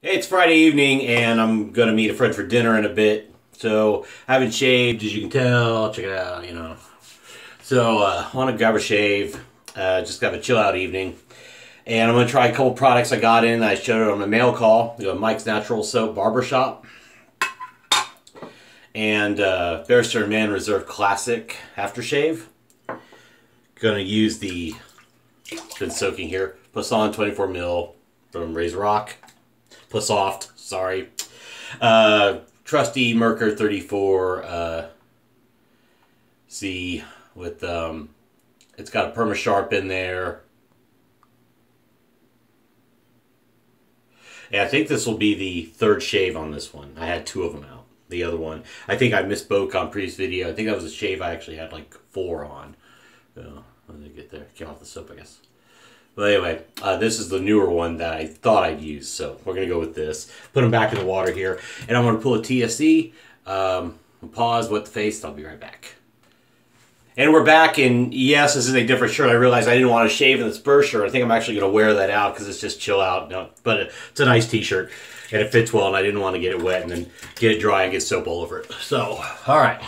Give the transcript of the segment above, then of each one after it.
Hey, it's Friday evening and I'm gonna meet a friend for dinner in a bit. So I haven't shaved, as you can tell. Check it out, you know. So uh, I want to grab a shave. Uh, just got a chill out evening, and I'm gonna try a couple products I got in. I showed it on the mail call. We got Mike's Natural Soap Barbershop and uh, Barrister Mann Reserve Classic Aftershave. Gonna use the been soaking here. Poisson 24 mil from RazoRock plus soft, sorry. Uh, trusty Merkur 34 uh, C with, um, it's got a Perma Sharp in there. Yeah, I think this will be the third shave on this one. I had two of them out. The other one, I think I misspoke on previous video. I think that was a shave I actually had like four on. So, let me get there. Get off the soap, I guess. But anyway, uh, this is the newer one that I thought I'd use, so we're going to go with this. Put them back in the water here, and I'm going to pull a TSE, um, pause, wet the face, I'll be right back. And we're back, and yes, this is a different shirt. I realized I didn't want to shave in this Burr shirt. I think I'm actually going to wear that out because it's just chill out. No, but it's a nice t-shirt, and it fits well, and I didn't want to get it wet and then get it dry and get soap all over it. So, all right.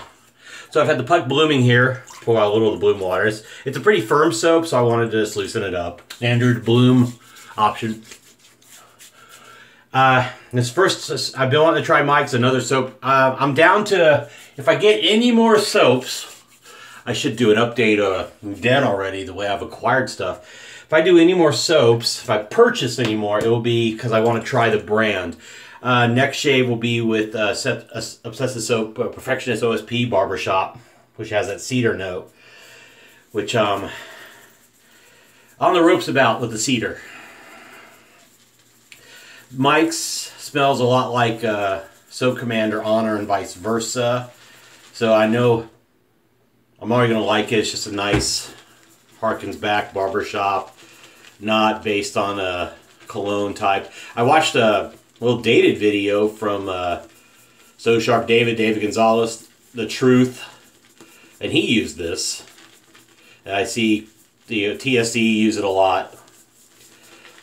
So I've had the puck blooming here for a little of the bloom waters. It's a pretty firm soap, so I wanted to just loosen it up. Standard bloom option. Uh, this first, I've been wanting to try Mike's, another soap. Uh, I'm down to, if I get any more soaps, I should do an update. Uh, done already, the way I've acquired stuff. If I do any more soaps, if I purchase any more, it will be because I want to try the brand. Uh, next shave will be with uh, Obsessive Soap uh, Perfectionist OSP Barbershop, which has that cedar note, which um on the ropes about with the cedar. Mike's smells a lot like uh, Soap Commander Honor and vice versa, so I know I'm already gonna like it. It's just a nice harkens back barbershop, not based on a cologne type. I watched a little dated video from uh, So Sharp David, David Gonzalez, The Truth, and he used this. And I see the TSE use it a lot.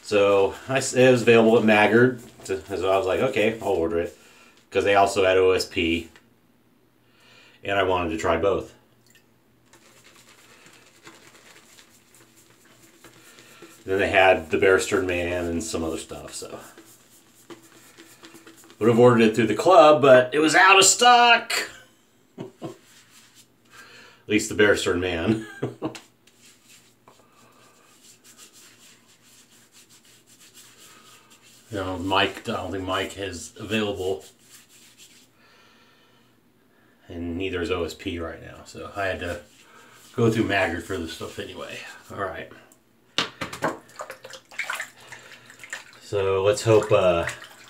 So I, it was available at Maggard. So I was like, okay, I'll order it. Because they also had OSP. And I wanted to try both. then they had the Bear Man and some other stuff, so. Would have ordered it through the club, but it was out of stock. At least the Bear Man. you know, Mike, I don't think Mike is available. And neither is OSP right now. So I had to go through Maggard for this stuff anyway. All right. So let's hope uh,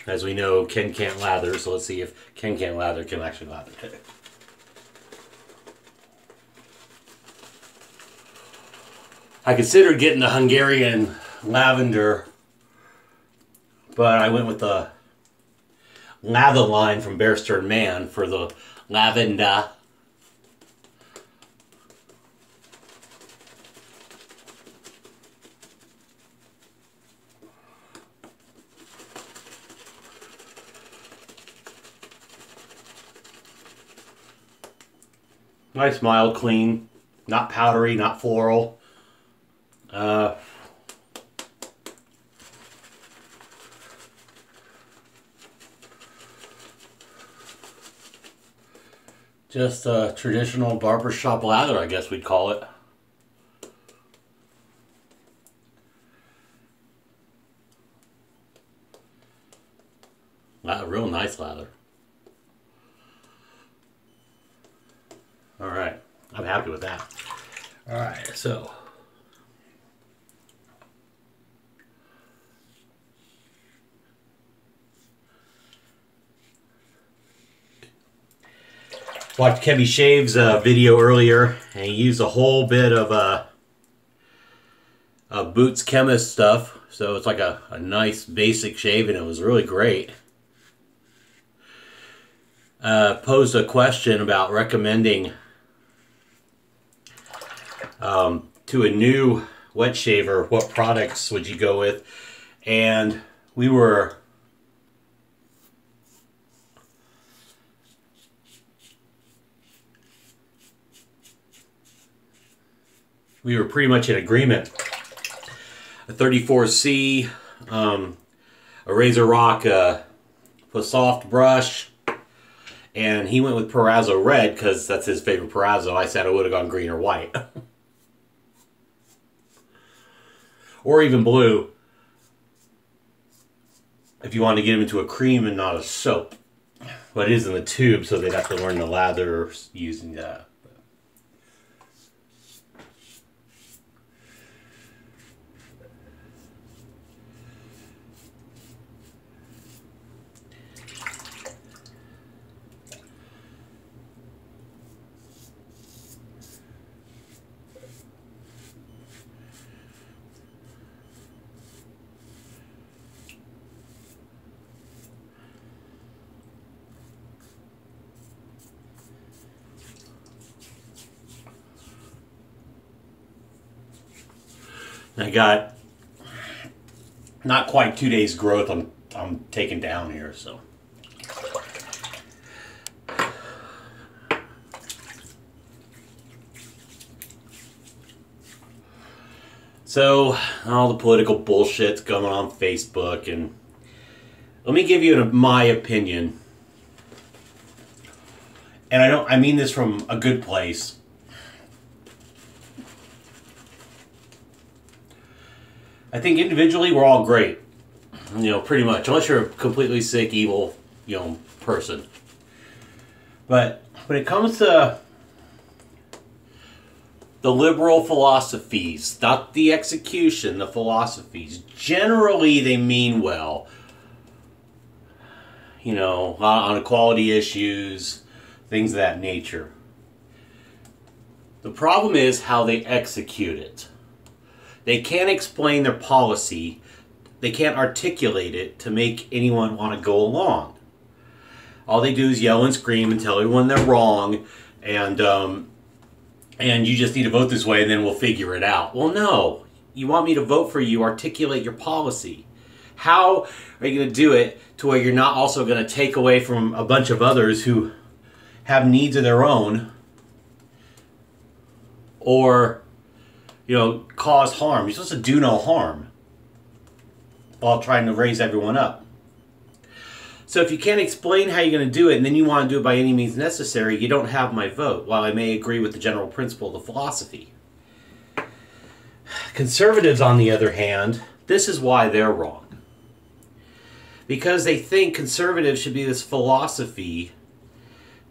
as we know, Ken can't lather, so let's see if Ken can't lather can actually lather too. I considered getting the Hungarian lavender, but I went with the lather line from Barrister and Mann for the lavender. Nice, mild, clean, not powdery, not floral. Uh, just a traditional barbershop lather, I guess we'd call it. A real nice lather. All right. I'm happy with that. All right. So. Watched Kevy Shave's uh, video earlier, and he used a whole bit of uh, Boots Chemist stuff. So it's like a, a nice basic shave, and it was really great. Uh, posed a question about recommending um, to a new wet shaver, what products would you go with? And we were we were pretty much in agreement. A 34C, um, a RazoRock, uh, a soft brush, and he went with Proraso Red because that's his favorite Proraso. I said I would have gone green or white. or even blue if you want to get them into a cream and not a soap. But it is in the tube, so they'd have to learn the lather using that. I got not quite two days growth. I'm I'm taking down here, so. So all the political bullshit's going on Facebook, and let me give you my opinion. And I don't. I mean this from a good place. I think individually we're all great. You know, pretty much, unless you're a completely sick, evil, you know, person. But when it comes to the liberal philosophies, not the execution, the philosophies, generally they mean well. You know, on equality issues, things of that nature. The problem is how they execute it. They can't explain their policy. They can't articulate it to make anyone want to go along. All they do is yell and scream and tell everyone they're wrong, and um, and you just need to vote this way, and then we'll figure it out. Well, no. You want me to vote for you? Articulate your policy. How are you going to do it to where you're not also going to take away from a bunch of others who have needs of their own, or you know, cause harm. You're supposed to do no harm while trying to raise everyone up. So if you can't explain how you're going to do it and then you want to do it by any means necessary, you don't have my vote, while I may agree with the general principle of the philosophy. Conservatives, on the other hand, this is why they're wrong. Because they think conservatives should be this philosophy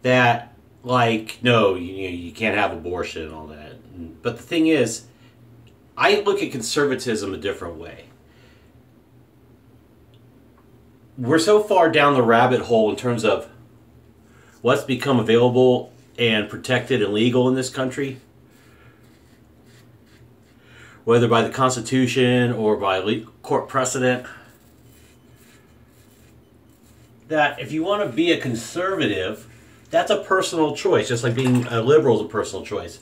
that, like, no, you, you can't have abortion and all that. But the thing is, I look at conservatism a different way. We're so far down the rabbit hole in terms of what's become available and protected and legal in this country, whether by the Constitution or by court precedent, that if you want to be a conservative, that's a personal choice, just like being a liberal is a personal choice.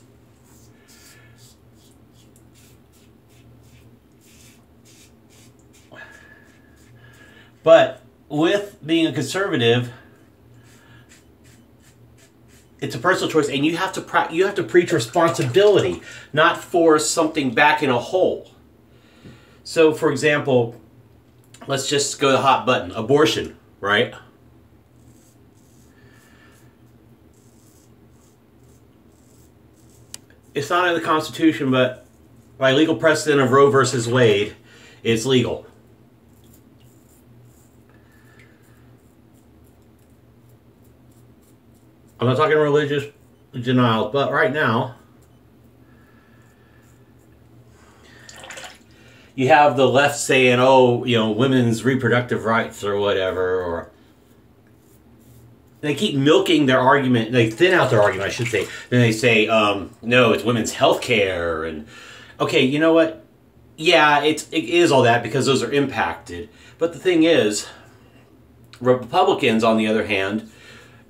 But with being a conservative, it's a personal choice, and you have to you have to preach responsibility, not force something back in a hole. So, for example, let's just go to the hot button: abortion, right? It's not in the Constitution, but by legal precedent of Roe versus Wade, it's legal. I'm not talking religious denial, but right now, you have the left saying, oh, you know, women's reproductive rights or whatever, or they keep milking their argument. They thin out their argument, I should say. Then they say, um, no, it's women's health care. And, okay, you know what? Yeah, it's, it is all that because those are impacted. But the thing is, Republicans, on the other hand,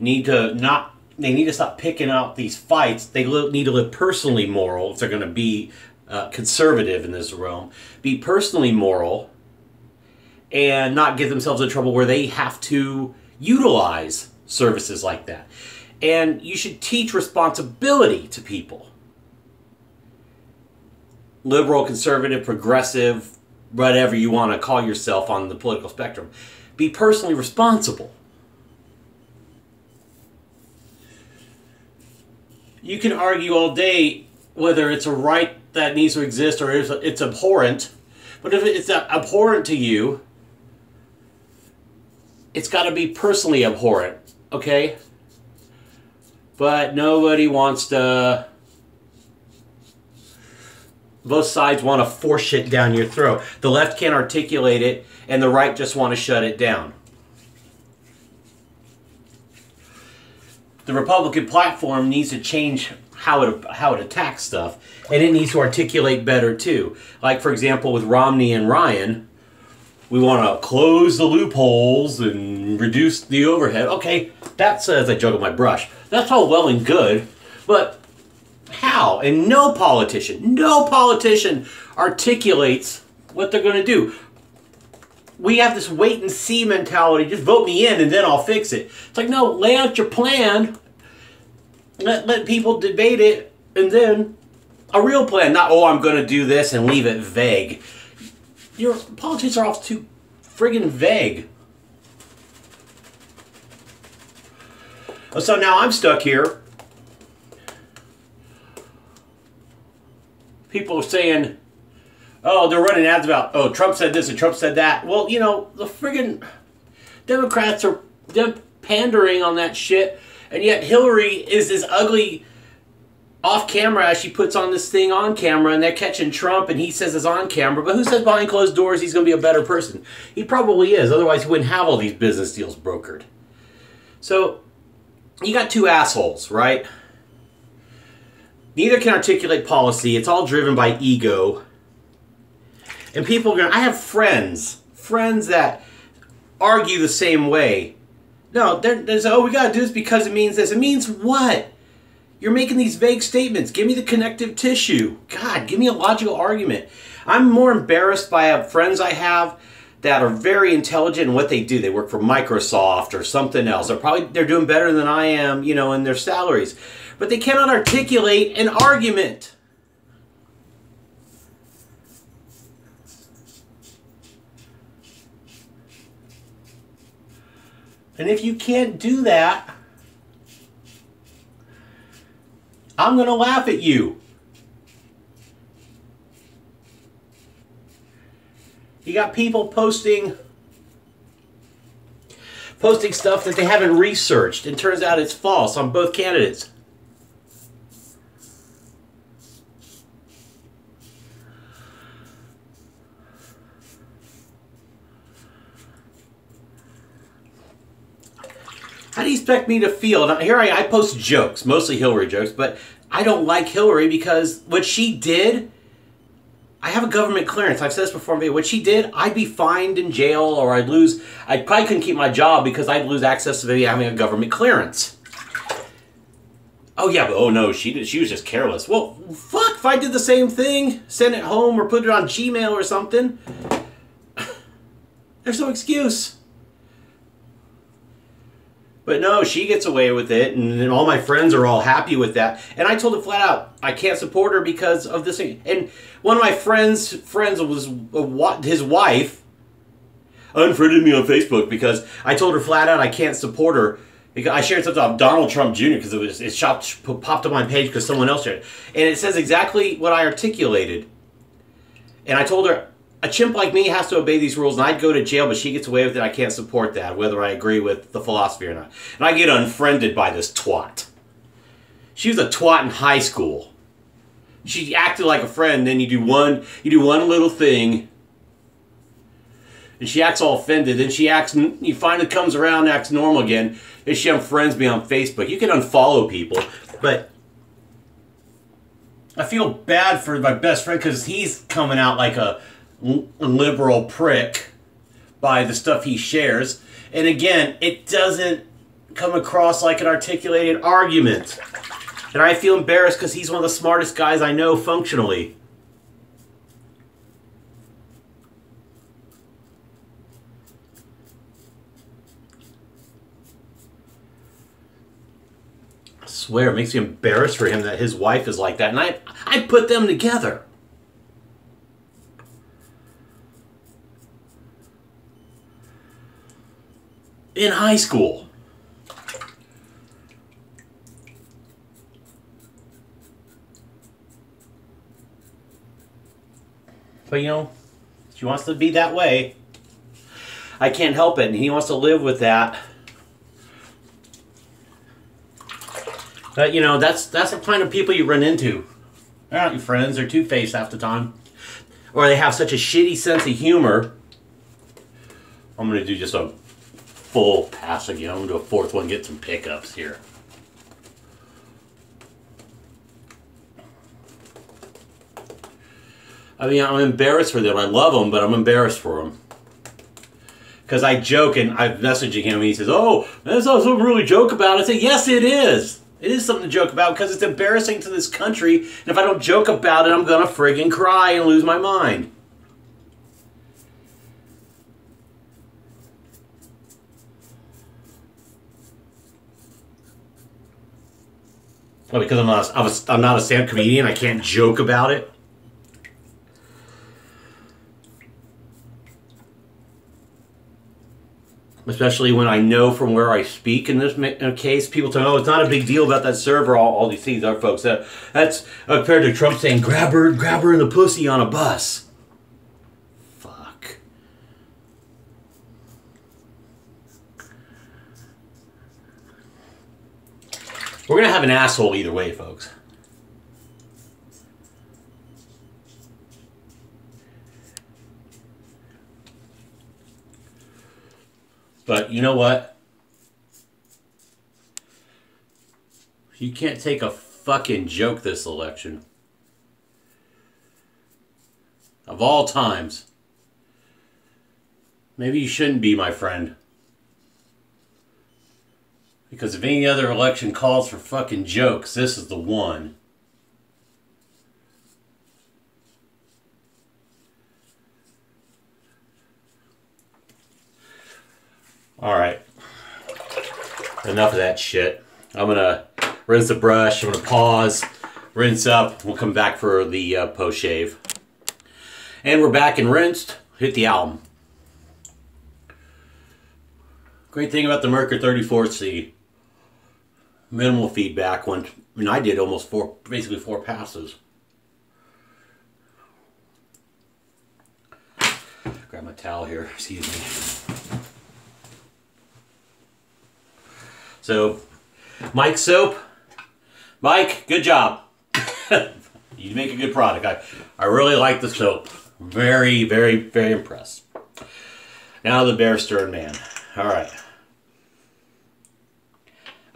need to not they need to stop picking out these fights. They need to live personally moral if they're going to be uh, conservative in this realm. Be personally moral and not get themselves in trouble where they have to utilize services like that. And you should teach responsibility to people. liberal, conservative, progressive, whatever you want to call yourself on the political spectrum. Be personally responsible. You can argue all day whether it's a right that needs to exist or it's abhorrent, but if it's abhorrent to you, it's got to be personally abhorrent, okay? But nobody wants to. Both sides want to force it down your throat. The left can't articulate it, and the right just want to shut it down. The Republican platform needs to change how it how it attacks stuff, and it needs to articulate better too. Like for example, with Romney and Ryan, we want to close the loopholes and reduce the overhead. Okay, that says I juggle my brush. That's all well and good, but how? And no politician, no politician articulates what they're going to do. We have this wait and see mentality. Just vote me in and then I'll fix it. It's like, no, lay out your plan. Let, let people debate it and then a real plan. Not, oh, I'm going to do this and leave it vague. Your politics are all too friggin' vague. So now I'm stuck here. People are saying, oh, they're running ads about, oh, Trump said this and Trump said that. Well, you know, the friggin' Democrats are pandering on that shit, and yet Hillary is this ugly off camera as she puts on this thing on camera and they're catching Trump and he says it's on camera, but who says behind closed doors he's going to be a better person? He probably is, otherwise he wouldn't have all these business deals brokered. So, you got two assholes, right? Neither can articulate policy. It's all driven by ego. And people are going I have friends, friends that argue the same way. No, they're, they're oh, we got to do this because it means this. It means what? You're making these vague statements. Give me the connective tissue. God, give me a logical argument. I'm more embarrassed by uh, friends I have that are very intelligent in what they do. They work for Microsoft or something else. They're probably they're doing better than I am, you know, in their salaries. But they cannot articulate an argument. And if you can't do that, I'm going to laugh at you. You got people posting posting stuff that they haven't researched and turns out it's false on both candidates. How do you expect me to feel? Now, here I, I post jokes, mostly Hillary jokes, but I don't like Hillary because what she did, I have a government clearance. I've said this before What she did, I'd be fined in jail or I'd lose, I probably couldn't keep my job because I'd lose access to maybe having a government clearance. Oh yeah, but oh no, she did, she was just careless. Well, fuck, if I did the same thing, send it home or put it on Gmail or something, there's no excuse. But no, she gets away with it, and, and all my friends are all happy with that. And I told her flat out, I can't support her because of this. Thing. And one of my friends' friends was his wife unfriended me on Facebook because I told her flat out I can't support her because I shared something about Donald Trump Jr. because it was it popped up on my page because someone else shared it, and it says exactly what I articulated. And I told her a chimp like me has to obey these rules, and I'd go to jail, but she gets away with it. I can't support that, whether I agree with the philosophy or not. And I get unfriended by this twat. She was a twat in high school. She acted like a friend. Then you do one, you do one little thing, and she acts all offended. Then she acts, he finally comes around, acts normal again, and she unfriends me on Facebook. You can unfollow people, but I feel bad for my best friend because he's coming out like a liberal prick by the stuff he shares. And again, it doesn't come across like an articulated argument. And I feel embarrassed because he's one of the smartest guys I know functionally. I swear, it makes me embarrassed for him that his wife is like that. And I, I put them together. In high school. But you know, she wants to be that way. I can't help it, and he wants to live with that. But you know, that's that's the kind of people you run into. They're not your friends, they're two-faced half the time. Or they have such a shitty sense of humor. I'm gonna do just a full pass again. I'm gonna do a fourth one, get some pickups here. I mean, I'm embarrassed for them. I love them, but I'm embarrassed for them. Because I joke and I'm messaging him and he says, Oh, that's not something to really joke about. I say, Yes, it is. It is something to joke about because it's embarrassing to this country. And if I don't joke about it, I'm going to friggin' cry and lose my mind. Well, because I'm not, a, I'm not a stand comedian, I can't joke about it. especially when I know from where I speak in this case, people tell me, oh, it's not a big deal about that server, all, all these things are, folks. That, that's uh, compared to Trump saying, grab her, grab her in the pussy on a bus. Fuck. We're going to have an asshole either way, folks. But you know what? You can't take a fucking joke this election. Of all times. Maybe you shouldn't be my friend. Because if any other election calls for fucking jokes, this is the one. Alright. Enough of that shit. I'm gonna rinse the brush, I'm gonna pause, rinse up, we'll come back for the uh, post shave. And we're back and rinsed. Hit the alum. Great thing about the Merkur 34C, minimal feedback when, I mean I did almost four, basically four passes. Grab my towel here, excuse me. So, Mike Soap, Mike, good job. you make a good product. I, I really like the soap. Very, very, very impressed. Now the Barrister and Mann. All right.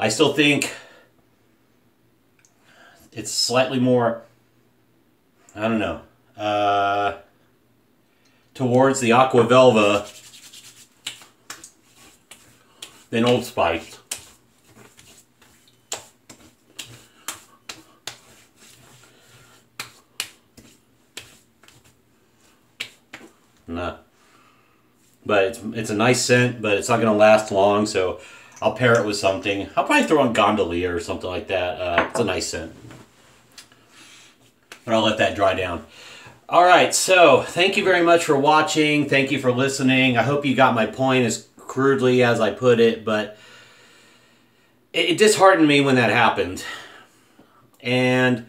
I still think it's slightly more, I don't know, uh, towards the Aqua Velva than Old Spice. Nah. But it's, it's a nice scent, but it's not going to last long, so I'll pair it with something. I'll probably throw on Gondolier or something like that. Uh, it's a nice scent. But I'll let that dry down. All right, so thank you very much for watching. Thank you for listening. I hope you got my point as crudely as I put it, but it, it disheartened me when that happened. And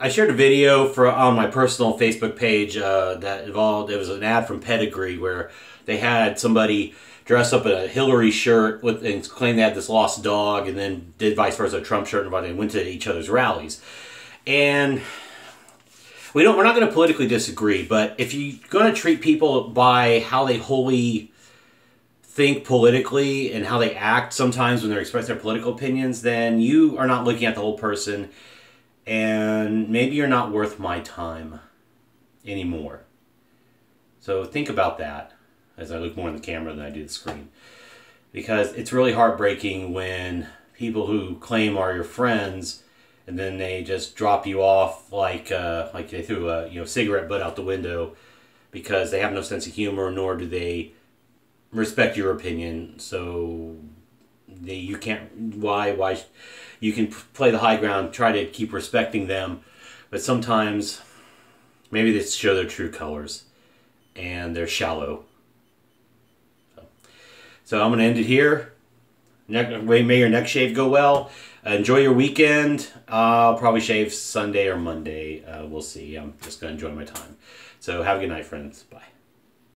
I shared a video for on my personal Facebook page uh, that involved it was an ad from Pedigree where they had somebody dress up in a Hillary shirt with and claim they had this lost dog, and then did vice versa, a Trump shirt, and they went to each other's rallies. And we don't we're not going to politically disagree, but if you're going to treat people by how they wholly think politically and how they act sometimes when they're expressing their political opinions, then you are not looking at the whole person and maybe you're not worth my time anymore. So think about that as I look more in the camera than I do the screen. Because it's really heartbreaking when people who claim are your friends and then they just drop you off like uh, like they threw a you know cigarette butt out the window because they have no sense of humor nor do they respect your opinion. So they, you can't why why you can play the high ground, try to keep respecting them, but sometimes maybe they show their true colors and they're shallow. So, I'm going to end it here. May your next shave go well. Uh, enjoy your weekend. Uh, I'll probably shave Sunday or Monday. Uh, we'll see. I'm just going to enjoy my time. So have a good night, friends. Bye.